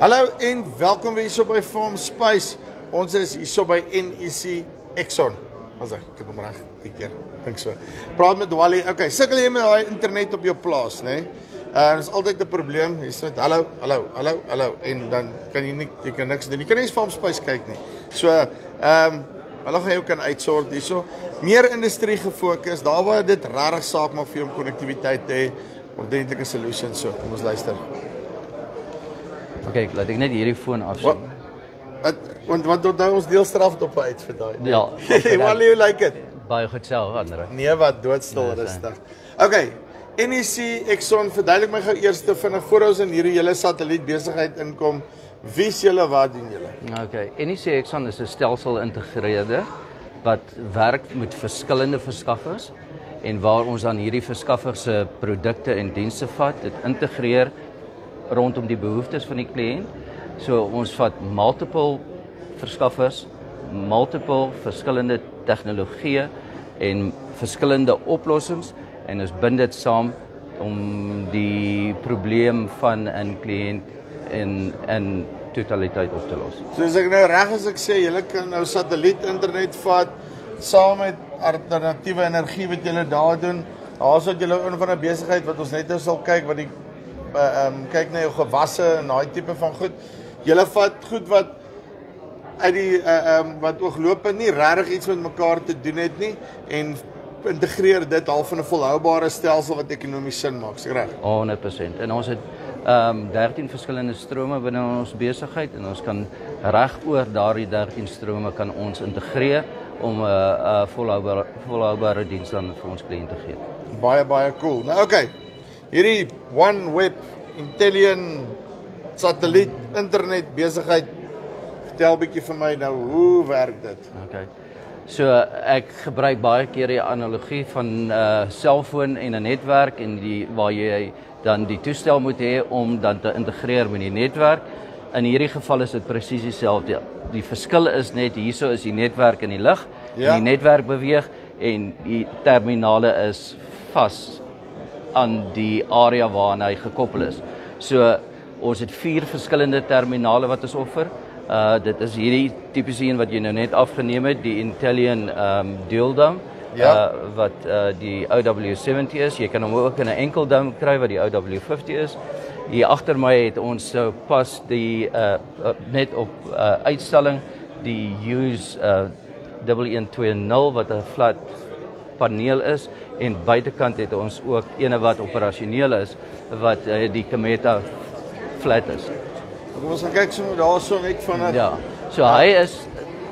Hallo en welkom weer hier by Farm Spice. Ons is hier by NEC Exxon. Ons ek het hom reg die keer. Dink so. Praat met Wally. Okay, sukkel jy met daai internet op jou plaas, né? Nee? Uh, dit is altyd 'n probleem. Jy sê hallo, hallo, hallo, hallo en dan kan jy nie jy kan niks doen. Jy kan nie eens Farm Spice kyk nie. So, ehm um, hulle gaan jou kan uitsort hierso. Meer industrie gefokus. Daar waar dit regtig saak maak vir jou om konnektiwiteit te hê, ordentlike solutions so. Kom ons luister. Okay, laat ek net hierdie foon afsit. Wat want wat nou ons deel strafdop uit vir daai. Ja. Wat you like it? Baie goed self, Andre. Nee, wat doodstil nee, rustig. Okay. NEC Exxon, verduidelik my gou eers te vinnig voor ons in hierdie hele satelliet besigheid inkom. Wie's julle, wat doen julle? Okay. NEC Exxon is 'n stelsel integreerder wat werk met verskillende verskaffers en waar ons dan hierdie verskaffers se produkte en dienste vat, dit integreer rondom die behoeftes van die kliënt. So ons vat multiple verskaffers, multiple verskillende tegnologieë en verskillende oplossings en ons bind dit saam om die probleem van 'n kliënt in in totaliteit op te los. So as ek nou reg as ek sê julle kan nou satelliet internet vat saam met alternatiewe energie wat julle daar doen. Daar's ook julle een van 'n besigheid wat ons net nou sal kyk wat die ehm um, kyk na jou gewasse en daai tipe van goed. Julle vat goed wat uit die eh, ehm uh, um, wat ooglopend nie regtig iets met mekaar te doen het nie en integreer dit half in 'n volhoubare stelsel wat ekonomies sin maak, seker reg? 100%. En ons het ehm um, 13 verskillende strome binne ons besigheid en ons kan reg oor daardie 13 strome kan ons integreer om 'n uh, uh, volhoubare volhoubare diens aan vir ons kliënte te gee. Baie baie cool. Nou oké. Okay hierdie OneWeb Intellian satelliet internet besigheid vertel bietjie vir my nou hoe werk dit? Okay. So ek gebruik baie keer die analogie van 'n uh, selfoon en 'n netwerk en die waar jy dan die toestel moet hê om dan te integreer met die netwerk. In hierdie geval is dit presies dieselfde. Die verskil is net hierso is die netwerk in die lug. Ja. Die netwerk beweeg en die terminale is vas aan die area waarna hy gekoppel is. So ons het vier verskillende terminale wat ons offer. Uh dit is hierdie tipiese een wat jy nou net afgeneem het, die Intellian um dual dome. Ja. Uh wat uh die OW70 is. Jy kan hom ook in 'n enkel dome kry wat die OW50 is. Hier agter my het ons so pas die uh, uh net op uh uitstalling die use uh 1120 wat 'n flat paneel is en buitekant het ons ook ene wat operasioneel is wat uh, die Kometa flat is. Kom ons kyk so daarso net van dat Ja. So hy is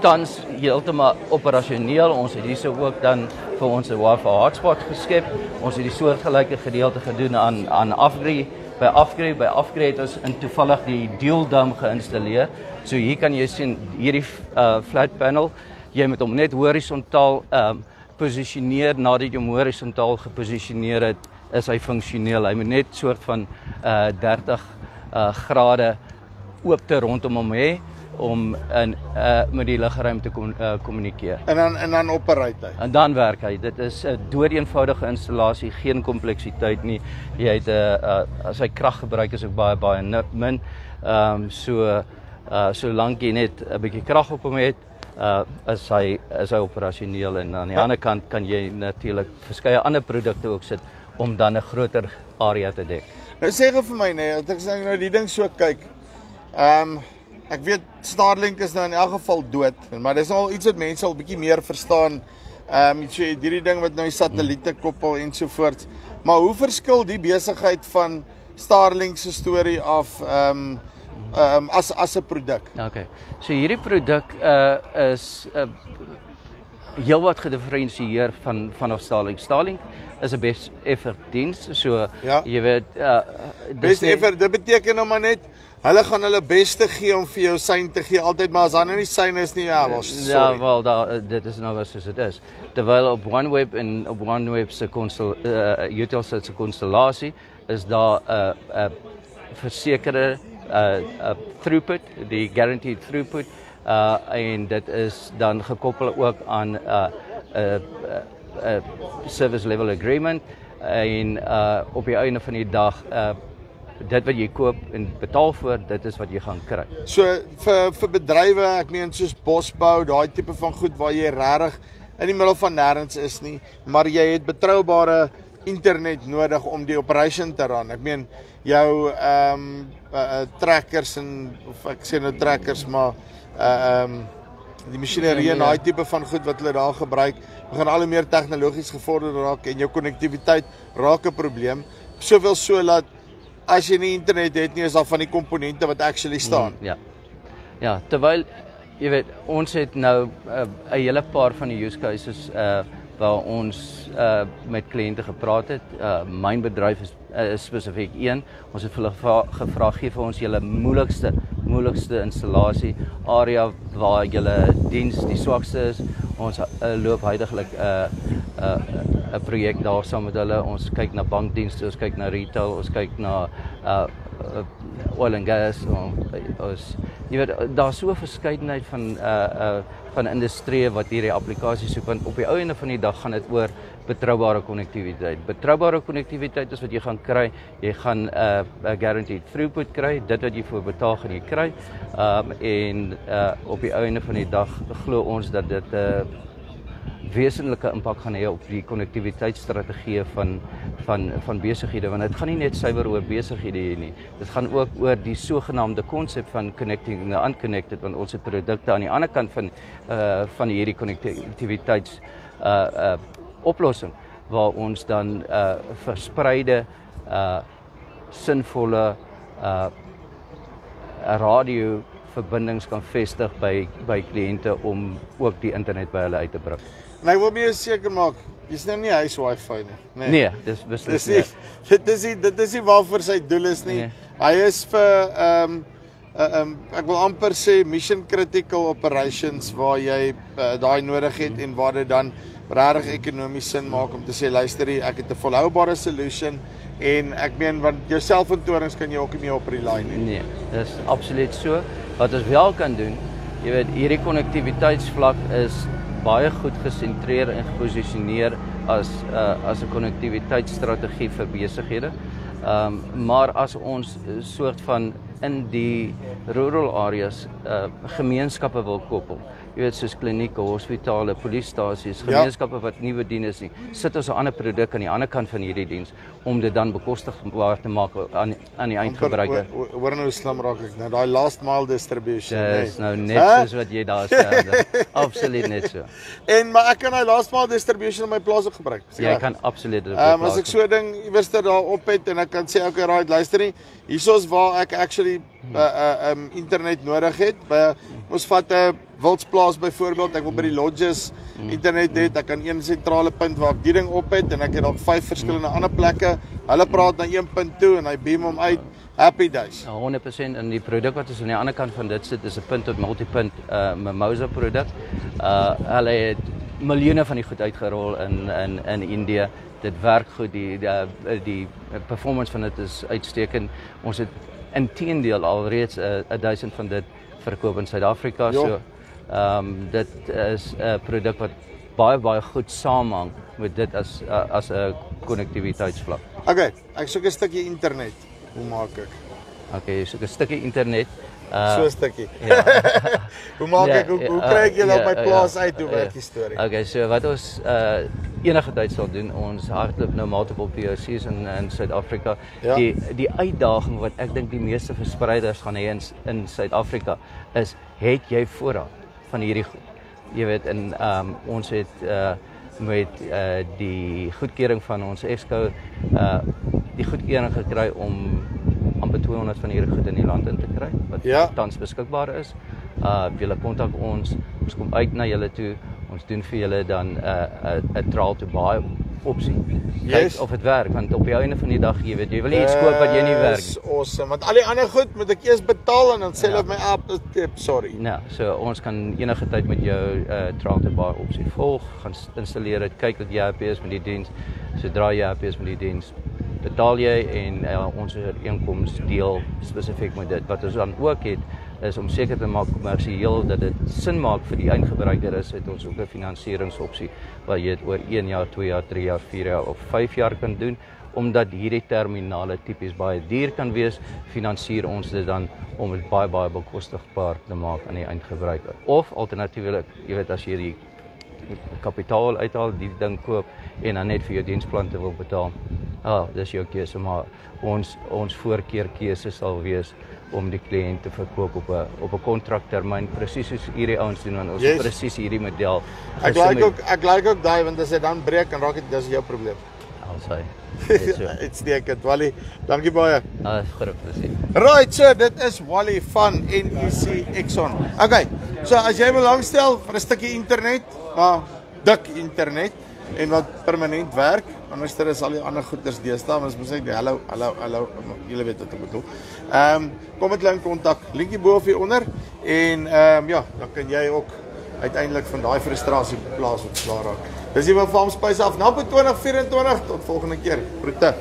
tans heeltemal operasioneel. Ons het hierso ook dan vir ons 'n Wi-Fi hotspot geskep. Ons het die soortgelyke gedeelte gedoen aan aan afgrade by afgrade by afgrade het ons in toevallig die dual dome geïnstalleer. So hier kan jy sien hierdie uh, flat panel jy met hom net horisontaal ehm um, posisioneer nadat jy hom horisontaal geposisioneer het, is hy funksioneel. Hy moet net soort van uh 30 uh grade oop te rondom hom hê om in uh met die lugruim te kom uh kommunikeer. En dan en dan operate hy. En dan werk hy. Dit is 'n doodeenvoudige installasie, geen kompleksiteit nie. Jy het 'n uh, uh as hy krag gebruik is ook baie baie min. Ehm um, so uh solank jy net 'n bietjie krag op hom het, uh as hy is hy operasioneel en aan die ja. ander kant kan jy natuurlik verskeie ander produkte ook sit om dan 'n groter area te dek. Nou sê gou vir my nê, nee, ek sê nou die ding so kyk. Ehm um, ek weet Starlink is nou in elk geval dood, maar dis al iets wat mense al bietjie meer verstaan. Ehm um, jy hierdie ding wat nou die satelliete koppel en so voort. Maar hoe verskil die besigheid van Starlink se storie af ehm um, um, as as 'n produk. Okay. So hierdie produk uh is 'n uh, heelwat gedifferensieer van vanaf Starlink. Starlink is 'n best effort diens. So ja. jy weet uh best effort dit beteken nou maar net hulle gaan hulle beste gee om vir jou sein te gee altyd maar as dan nou nie sein is nie ja, wel sorry. Ja, wel daar dit is nou wat soos dit is. Terwyl op OneWeb en op OneWeb se konstel uh Utelsat se konstellasie is daar 'n uh, 'n uh, versekerde uh, uh throughput, die guaranteed throughput uh en dit is dan gekoppel ook aan 'n uh, 'n uh, uh, uh, service level agreement en uh op die einde van die dag uh dit wat jy koop en betaal vir, dit is wat jy gaan kry. So vir vir bedrywe, ek meen soos bosbou, daai tipe van goed waar jy regtig in die middel van nêrens is nie, maar jy het betroubare internet nodig om die operation te run. Ek meen jou ehm um, uh, uh, trekkers en of ek sê nou trekkers maar uh, ehm uh, um, die masjinerie en daai tipe van goed wat hulle daar gebruik, begin al hoe meer tegnologies gevorder raak en jou konnektiwiteit raak 'n probleem. Soveel so dat as jy nie internet het nie, is daar van die komponente wat actually staan. Mm, ja. Ja, terwyl jy weet, ons het nou 'n uh, hele paar van die use cases uh waar ons uh met kliënte gepraat het. Uh myn bedryf is uh, spesifiek een. Ons het hulle gevra, gee vir ons julle moeilikste moeilikste installasie area waar julle diens die swakste is. Ons uh, loop heidaglik 'n uh, 'n uh, 'n projek daar saam met hulle. Ons kyk na bankdienste, ons kyk na retail, ons kyk na uh, uh oil and gas ons jy weet daar's so 'n verskeidenheid van uh uh van industrie wat hierdie applikasies soek want op die ou ende van die dag gaan dit oor betroubare konnektiwiteit. Betroubare konnektiwiteit is wat jy gaan kry. Jy gaan 'n uh, guaranteed throughput kry. Dit wat jy vir betaal gaan jy kry. Um en uh op die ou ende van die dag glo ons dat dit 'n uh, wesenlike impak gaan hê op die konnektiwiteitsstrategie van van van besighede want dit gaan nie net suiwer oor besighede hier nie. Dit gaan ook oor die sogenaamde konsep van connecting the unconnected want ons het produkte aan die ander kant van uh van hierdie konnektiwiteits uh uh oplossing waar ons dan uh verspreide uh sinvolle uh radio verbindings kan vestig by by kliënte om ook die internet by hulle uit te bring. En ek wil meer seker maak, jy's nou nie huis wifi nie? Nee. nee, dis beslis nie. Dit is nie dit is nie waarvoor sy doel is nie. Nee. Hy is vir ehm um, uh, um, ek wil amper sê mission critical operations waar jy uh, daai nodig het en waar dit dan regtig ekonomies sin maak om te sê luister hier, ek het 'n volhoubare solution en ek meen want jou selfoontorings kan jy ook nie op rely nie. Nee, dis absoluut so. Wat ons wel kan doen, jy weet hierdie konnektiwiteitsvlak is baie goed gesentreer en geposisioneer as uh, as 'n konnektiwiteitsstrategie vir besighede. Ehm um, maar as ons soort van in die rural areas uh gemeenskappe wil koppel. Jy weet soos klinieke, hospitale, polisiestasies, ja. gemeenskappe ja. wat bedien is nie. Sit ons 'n ander produk aan die ander kant van hierdie diens om dit dan bekostigbaar te maak aan aan die eindgebruiker. Hoor nou slim raak ek nou daai last mile distribution, nee. Dis nou net He? soos wat jy daar sê. absoluut net so. En maar ek kan daai last mile distribution op my plaas ook gebruik. Jy ja, kan absoluut dit. Ehm um, as ek so 'n ding iewers daar op het en ek kan sê okay, right, luister nie. Hiersoos waar ek actually uh, uh um internet nodig het. By ons vat 'n wildsplaas byvoorbeeld, ek wil by die lodges internet hê. Ek kan een sentrale punt waar ek die ding op het en ek het dalk vyf verskillende ander plekke. Hulle praat na een punt toe en hy beam hom uit. Happy days. Ja, 100% in die produk wat ons aan die ander kant van dit sit is 'n punt tot multipunt uh Mimosa produk. Uh hulle het miljoene van die goed uitgerol in in in Indië. Dit werk goed. Die die, die performance van dit is uitstekend. Ons het inteendeel alreeds 'n uh, 1000 van dit verkoop in Suid-Afrika. So ehm um, dit is 'n produk wat baie baie goed saamhang met dit as uh, as 'n konnektiwiteitsvlak. Okay, ek soek 'n stukkie internet. Hoe maak ek? Okay, soek 'n stukkie internet. Uh, so 'n stukkie. Ja. hoe maak ek? Ja, hoe, hoe kry ek julle uh, op my ja, plaas ja, uit? Hoe werk die storie? Okay, so wat ons uh enige tyd sal doen, ons hardloop nou multiple POCs in in Suid-Afrika. Ja. Die die uitdaging wat ek dink die meeste verspreiders gaan hê in in Suid-Afrika is het jy voorraad van hierdie goed. Jy weet in um ons het uh met uh die goedkeuring van ons Esco uh die goedkeuring gekry om amper 200 van hierdie goed in die land in te kry wat ja. tans beskikbaar is. Uh julle kontak ons, ons kom uit na julle toe. Ons doen vir julle dan 'n uh, 'n 'n trial to buy opsie. Kyk yes. of dit werk want op die einde van die dag jy weet jy wil iets koop wat jy nie werk nie. Dis awesome. Want al die ander goed moet ek eers betaal en dan sê hulle ja. my app tip sorry. Nou, so ons kan enige tyd met jou uh trial to buy opsie volg, gaan installeer dit, kyk dat jy happy is met die diens. Sodra jy happy is met die diens, betaal jy en uh, ons inkomens deel spesifiek met dit wat ons dan ook het is om seker te maak kommersieel dat dit sin maak vir die eindgebruiker is het ons ook 'n finansieringsopsie waar jy dit oor 1 jaar, 2 jaar, 3 jaar, 4 jaar of 5 jaar kan doen omdat hierdie terminale tipies baie duur kan wees, finansier ons dit dan om dit baie baie bekostigbaar te maak aan die eindgebruiker. Of alternatiefelik, jy weet as jy die kapitaal uithaal, die ding koop en dan net vir jou diensplante wil betaal. Ah, dis jou keuse, maar ons ons voorkeur keuse sal wees om die kliënt te verkoop op 'n op 'n kontraktermyn presies soos hierdie ouens doen aan ons yes. presies hierdie model. Ek like ook ek like ook daai want as dit dan breek en raak dit dis jou probleem. Alsai. Dit's nie ek Wally. Dankie baie. Ah, groot plesier. Right, so dit is Wally van NEC Exxon. Okay. So as jy belangstel vir 'n stukkie internet, maar dik internet en wat permanent werk, anders is al die ander goeders deesdae, ons moet sê hallo, hallo, hallo, julle weet wat ek bedoel. Ehm um, kom met hulle in kontak, linkie bo of hier onder en ehm um, ja, dan kan jy ook uiteindelik van daai frustrasie plaas klaar raak. Dis hier van Farm Spice af, nou op 2024 tot volgende keer. Groete.